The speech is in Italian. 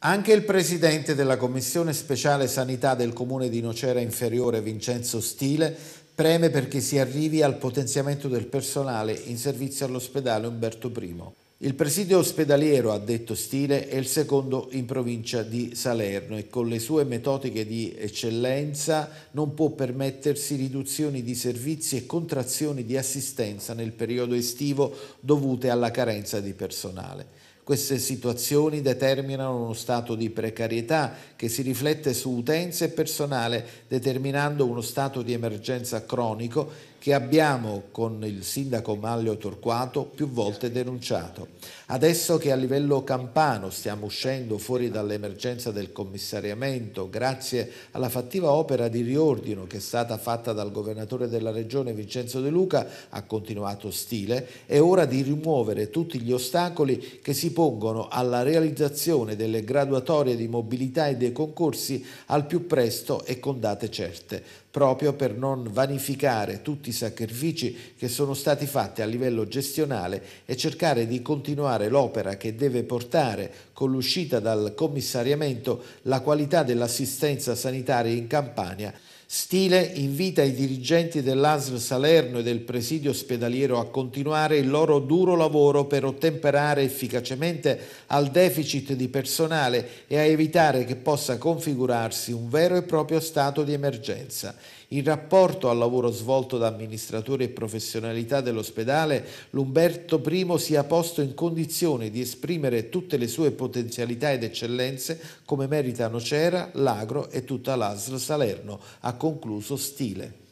Anche il presidente della Commissione Speciale Sanità del Comune di Nocera Inferiore, Vincenzo Stile, preme perché si arrivi al potenziamento del personale in servizio all'ospedale Umberto I. Il presidio ospedaliero, ha detto Stile, è il secondo in provincia di Salerno e con le sue metodiche di eccellenza non può permettersi riduzioni di servizi e contrazioni di assistenza nel periodo estivo dovute alla carenza di personale. Queste situazioni determinano uno stato di precarietà che si riflette su utenze e personale, determinando uno stato di emergenza cronico che abbiamo con il sindaco Maglio Torquato più volte denunciato. Adesso che a livello campano stiamo uscendo fuori dall'emergenza del commissariamento, grazie alla fattiva opera di riordino che è stata fatta dal governatore della regione Vincenzo De Luca, ha continuato Stile, è ora di rimuovere tutti gli ostacoli che si pongono alla realizzazione delle graduatorie di mobilità e dei concorsi al più presto e con date certe, proprio per non vanificare tutti i sacrifici che sono stati fatti a livello gestionale e cercare di continuare l'opera che deve portare con l'uscita dal commissariamento la qualità dell'assistenza sanitaria in Campania Stile invita i dirigenti dell'ASL Salerno e del presidio ospedaliero a continuare il loro duro lavoro per ottemperare efficacemente al deficit di personale e a evitare che possa configurarsi un vero e proprio stato di emergenza. In rapporto al lavoro svolto da amministratori e professionalità dell'ospedale, l'Umberto I sia posto in condizione di esprimere tutte le sue potenzialità ed eccellenze come meritano Cera, l'Agro e tutta l'ASL Salerno, concluso Stile.